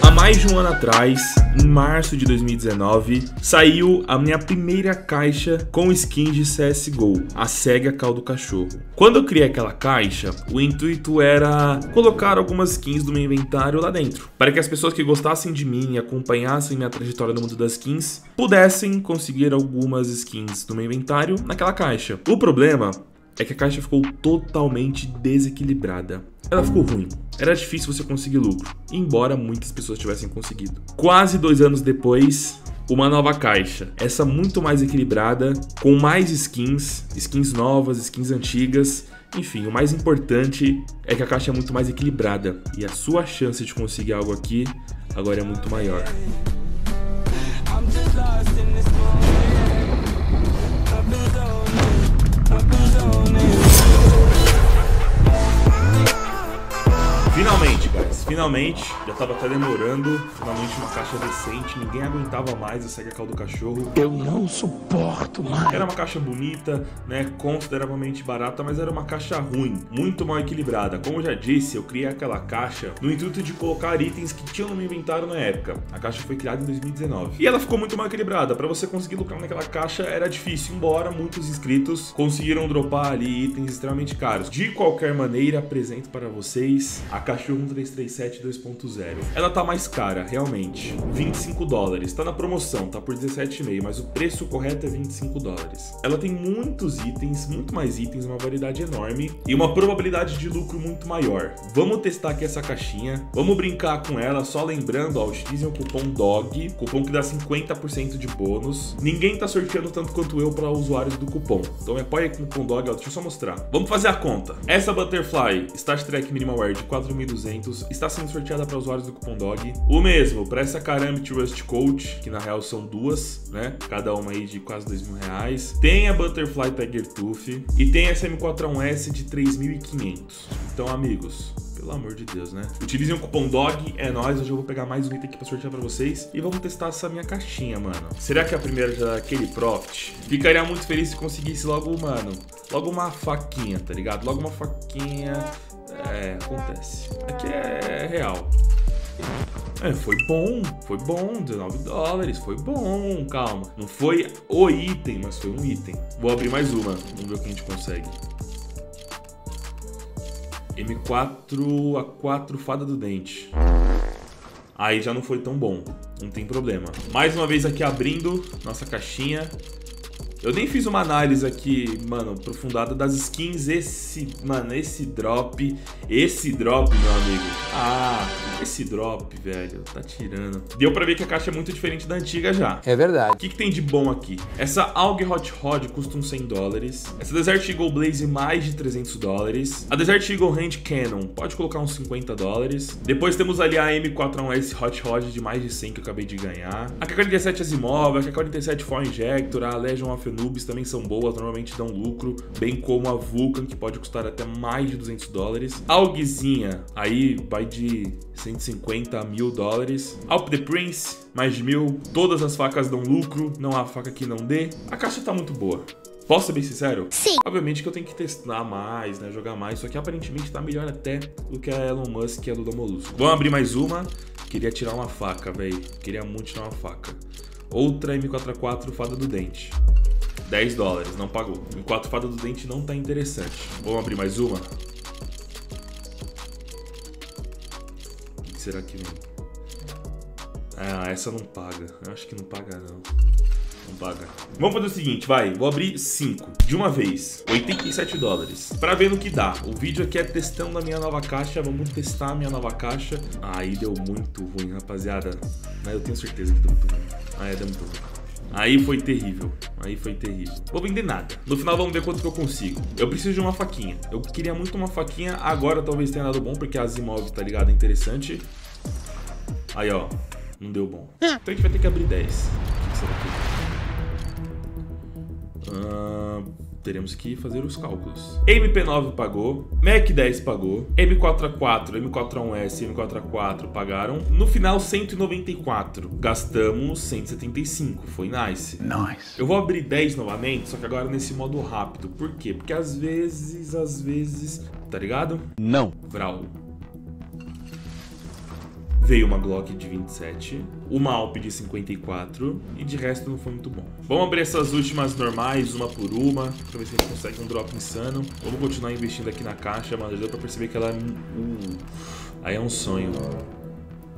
Há mais de um ano atrás, em março de 2019, saiu a minha primeira caixa com skins de CSGO, a SEGA Caldo Cachorro. Quando eu criei aquela caixa, o intuito era colocar algumas skins do meu inventário lá dentro, para que as pessoas que gostassem de mim e acompanhassem minha trajetória no mundo das skins pudessem conseguir algumas skins do meu inventário naquela caixa. O problema é que a caixa ficou totalmente desequilibrada. Ela ficou ruim. Era difícil você conseguir lucro, embora muitas pessoas tivessem conseguido. Quase dois anos depois, uma nova caixa. Essa muito mais equilibrada, com mais skins, skins novas, skins antigas. Enfim, o mais importante é que a caixa é muito mais equilibrada e a sua chance de conseguir algo aqui agora é muito maior. Finalmente, já tava até demorando, finalmente uma caixa decente, ninguém aguentava mais a Sega Caldo Cachorro. Eu não suporto mais. Era uma caixa bonita, né, consideravelmente barata, mas era uma caixa ruim, muito mal equilibrada. Como eu já disse, eu criei aquela caixa no intuito de colocar itens que tinham no meu inventário na época. A caixa foi criada em 2019. E ela ficou muito mal equilibrada, para você conseguir lucrar naquela caixa era difícil, embora muitos inscritos conseguiram dropar ali itens extremamente caros. De qualquer maneira, apresento para vocês a cachorro 1337 2.0. Ela tá mais cara, realmente. 25 dólares. Tá na promoção, tá por 17,5, mas o preço correto é 25 dólares. Ela tem muitos itens, muito mais itens, uma variedade enorme e uma probabilidade de lucro muito maior. Vamos testar aqui essa caixinha. Vamos brincar com ela, só lembrando, ó, utilizem o cupom DOG, cupom que dá 50% de bônus. Ninguém tá sorteando tanto quanto eu para usuários do cupom. Então apoia com o cupom DOG, ó, deixa eu só mostrar. Vamos fazer a conta. Essa Butterfly Star Trek Minimalware de 4 4.200 está sendo sorteada para usuários do cupom DOG. O mesmo para essa Karambit Rust Coach, que na real são duas, né? Cada uma aí de quase 2 mil reais. Tem a Butterfly Tiger Tooth e tem essa M41S de 3.500. Então, amigos, pelo amor de Deus, né? Utilizem o cupom DOG, é nóis. Hoje eu vou pegar mais um item aqui pra sortear pra vocês. E vamos testar essa minha caixinha, mano. Será que a primeira já é aquele Profit? Ficaria muito feliz se conseguisse logo, mano, logo uma faquinha, tá ligado? Logo uma faquinha é, acontece. Aqui é real. É, foi bom, foi bom, 19 dólares, foi bom, calma. Não foi o item, mas foi um item. Vou abrir mais uma, vamos ver o que a gente consegue. M4 a 4 Fada do Dente. Aí já não foi tão bom, não tem problema. Mais uma vez aqui abrindo nossa caixinha. Eu nem fiz uma análise aqui, mano, aprofundada das skins. Esse, mano, esse drop, esse drop, meu amigo. Ah, esse drop, velho, tá tirando. Deu pra ver que a caixa é muito diferente da antiga já. É verdade. O que, que tem de bom aqui? Essa AUG Hot Rod custa uns 100 dólares. Essa Desert Eagle Blaze mais de 300 dólares. A Desert Eagle Hand Cannon pode colocar uns 50 dólares. Depois temos ali a M41S Hot Rod de mais de 100 que eu acabei de ganhar. A K47 Asimov, a K47 For Injector, a Legion of Noobs também são boas, normalmente dão lucro. Bem como a Vulcan, que pode custar até mais de 200 dólares. A AUGzinha, aí vai de 150 a mil dólares. Alp the Prince, mais de mil. Todas as facas dão lucro, não há faca que não dê. A caixa tá muito boa. Posso ser bem sincero? Sim. Obviamente que eu tenho que testar mais, né? Jogar mais. Só que aparentemente tá melhor até do que a Elon Musk e a Lula Molusco. Vamos abrir mais uma. Queria tirar uma faca, velho. Queria muito tirar uma faca. Outra M4A4 Fada do Dente. 10 dólares, não pagou. M4 Fada do Dente não tá interessante. Vamos abrir mais uma? Será que vem? Ah, essa não paga. Eu acho que não paga, não. Não paga. Vamos fazer o seguinte, vai. Vou abrir 5 de uma vez. 87 dólares. Pra ver no que dá. O vídeo aqui é testando a minha nova caixa. Vamos testar a minha nova caixa. Aí deu muito ruim, rapaziada. Mas eu tenho certeza que deu muito ruim. Ah, é, deu muito ruim. Aí foi terrível. Aí foi terrível. Vou vender nada. No final vamos ver quanto que eu consigo. Eu preciso de uma faquinha. Eu queria muito uma faquinha. Agora talvez tenha dado bom, porque a Zimov, tá ligado? É interessante. Aí, ó. Não deu bom. Então a gente vai ter que abrir 10. O que será que... Uh, teremos que fazer os cálculos. MP9 pagou, Mac 10 pagou, M4A4, M4A1S e M4A4 pagaram. No final, 194. Gastamos 175. Foi nice. Nice. Eu vou abrir 10 novamente, só que agora nesse modo rápido. Por quê? Porque às vezes, às vezes... Tá ligado? Não. Vral. Veio uma Glock de 27, uma Alp de 54 e de resto não foi muito bom. Vamos abrir essas últimas normais, uma por uma, pra ver se a gente consegue um drop insano. Vamos continuar investindo aqui na caixa, mas deu pra perceber que ela. Uh, aí é um sonho.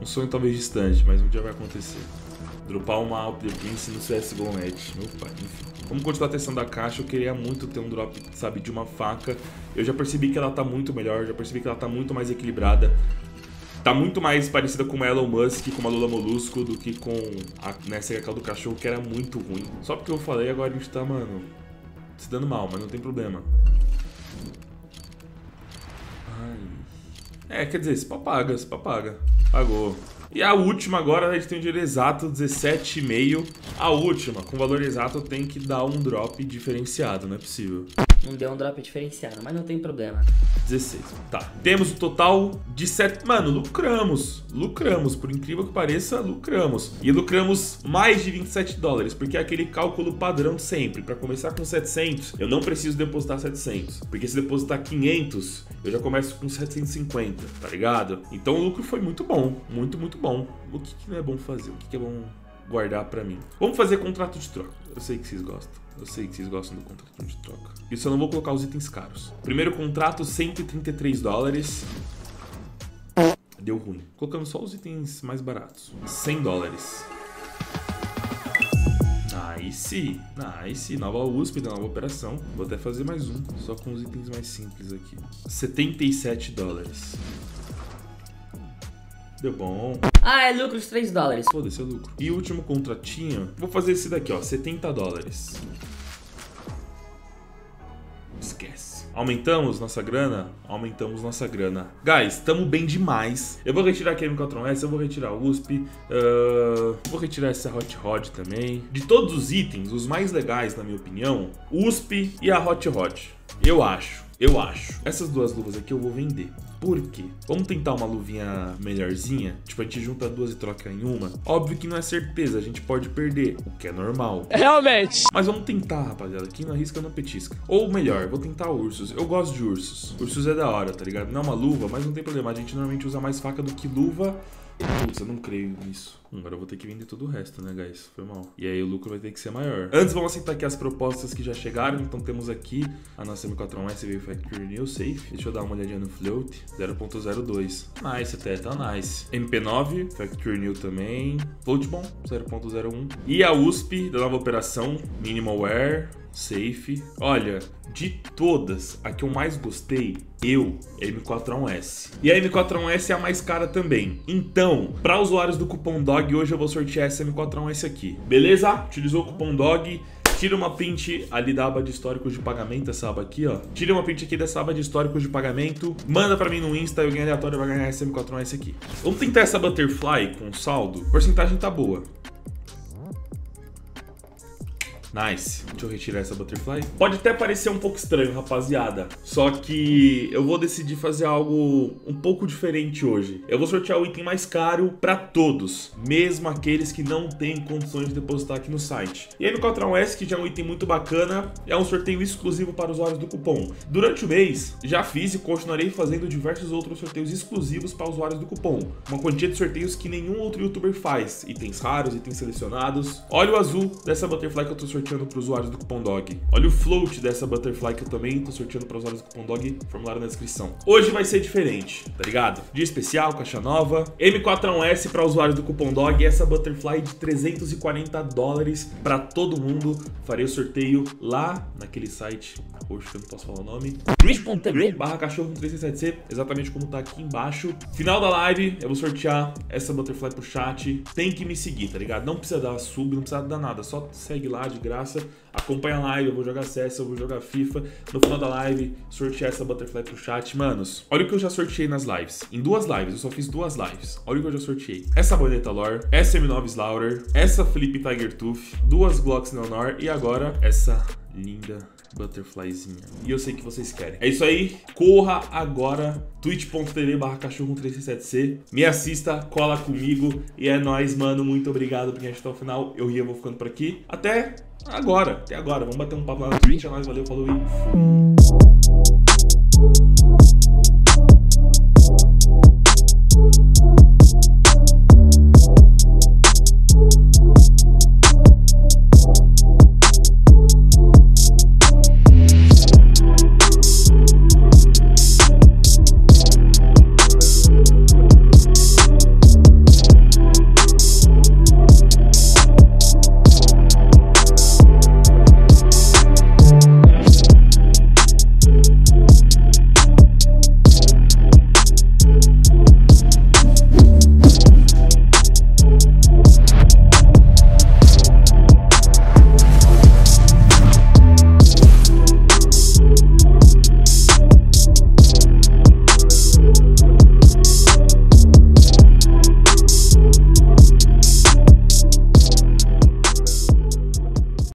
Um sonho talvez distante, mas um dia vai acontecer. Dropar uma Alp de Prince no CSGO Net. Meu pai, enfim. Vamos continuar testando a caixa. Eu queria muito ter um drop, sabe, de uma faca. Eu já percebi que ela tá muito melhor, já percebi que ela tá muito mais equilibrada. Tá muito mais parecida com Elon Musk, com uma Lula Molusco, do que com a nessa né, do cachorro, que era muito ruim. Só porque eu falei, agora a gente tá, mano, se dando mal, mas não tem problema. Ai. É, quer dizer, se paga, se paga. Pagou. E a última agora, a gente tem um dinheiro exato, 17,5. A última, com valor exato, tem que dar um drop diferenciado, não é possível. Não deu um drop diferenciado, mas não tem problema. 16. Tá. Temos o total de 7. Mano, lucramos. Lucramos. Por incrível que pareça, lucramos. E lucramos mais de 27 dólares, porque é aquele cálculo padrão sempre. Para começar com 700, eu não preciso depositar 700. Porque se depositar 500, eu já começo com 750, tá ligado? Então o lucro foi muito bom. Muito, muito bom. O que, que não é bom fazer? O que, que é bom guardar para mim? Vamos fazer contrato de troca. Eu sei que vocês gostam. Eu sei que vocês gostam do contrato de troca. Isso eu não vou colocar os itens caros. Primeiro contrato, 133 dólares. Deu ruim. Colocando só os itens mais baratos. 100 dólares. Nice, nice. Nova USP, nova operação. Vou até fazer mais um, só com os itens mais simples aqui. 77 dólares. Deu bom. Ah, é lucro de 3 dólares. Foda-se, é lucro. E o último contratinho, vou fazer esse daqui, ó, 70 dólares. Esquece. Aumentamos nossa grana? Aumentamos nossa grana. Guys, estamos bem demais. Eu vou retirar aqui a M4S, eu vou retirar a USP, uh, vou retirar essa Hot Rod também. De todos os itens, os mais legais, na minha opinião, USP e a Hot Rod. Eu acho. Eu acho. Essas duas luvas aqui eu vou vender. Por quê? Vamos tentar uma luvinha melhorzinha? Tipo, a gente junta duas e troca em uma? Óbvio que não é certeza, a gente pode perder, o que é normal. Realmente. Mas vamos tentar, rapaziada. Quem não arrisca, não petisca. Ou melhor, vou tentar ursos. Eu gosto de ursos. Ursos é da hora, tá ligado? Não é uma luva, mas não tem problema. A gente normalmente usa mais faca do que luva Putz, eu não creio nisso. Agora eu vou ter que vender todo o resto, né, guys? Foi mal. E aí o lucro vai ter que ser maior. Antes, vamos aceitar aqui as propostas que já chegaram. Então temos aqui a nossa M4S veio Factory New Safe. Deixa eu dar uma olhadinha no float. 0.02. Nice até, tá nice. MP9, Factory New também. Float bom, 0.01. E a USP da nova operação, Minimalware safe. Olha, de todas, a que eu mais gostei, eu, é a M4A1S. E a M4A1S é a mais cara também. Então, para usuários do cupom DOG, hoje eu vou sortear essa M4A1S aqui. Beleza? Utilizou o cupom DOG, tira uma print ali da aba de históricos de pagamento, essa aba aqui, ó. Tira uma print aqui dessa aba de históricos de pagamento, manda para mim no Insta e alguém aleatório vai ganhar essa M4A1S aqui. Vamos tentar essa Butterfly com saldo? Porcentagem tá boa. Nice. Deixa eu retirar essa butterfly. Pode até parecer um pouco estranho, rapaziada. Só que eu vou decidir fazer algo um pouco diferente hoje. Eu vou sortear o item mais caro para todos, mesmo aqueles que não têm condições de depositar aqui no site. E aí no 4S, que já é um item muito bacana, é um sorteio exclusivo para usuários do cupom. Durante o mês, já fiz e continuarei fazendo diversos outros sorteios exclusivos para usuários do cupom. Uma quantia de sorteios que nenhum outro youtuber faz. Itens raros, itens selecionados. Olha o azul dessa butterfly que eu tô sorteando sorteando para usuários do cupom DOG. Olha o float dessa Butterfly que eu também tô sorteando para usuários do cupom DOG, formulário na descrição. Hoje vai ser diferente, tá ligado? Dia especial, caixa nova, M4A1S para usuários do cupom DOG e essa Butterfly de 340 dólares para todo mundo. Farei o sorteio lá naquele site roxo que eu não posso falar o nome. twitch.tv barra cachorro 367C, exatamente como tá aqui embaixo. Final da live, eu vou sortear essa Butterfly pro chat. Tem que me seguir, tá ligado? Não precisa dar sub, não precisa dar nada, só segue lá de graça. Acompanha a live, eu vou jogar CS, eu vou jogar FIFA. No final da live, sortear essa Butterfly pro chat. Manos, olha o que eu já sorteei nas lives. Em duas lives, eu só fiz duas lives. Olha o que eu já sorteei. Essa Boneta Lore, essa M9 Slaughter, essa Flip Tiger Tooth, duas Glocks Neonor e agora essa linda butterflyzinha. E eu sei que vocês querem. É isso aí. Corra agora. twitch.tv barra cachorro 367C. Me assista, cola comigo. E é nóis, mano. Muito obrigado por quem assistiu até o final. Eu e eu vou ficando por aqui. Até agora. Até agora. Vamos bater um papo lá no Twitch. É nóis, valeu, falou e fui.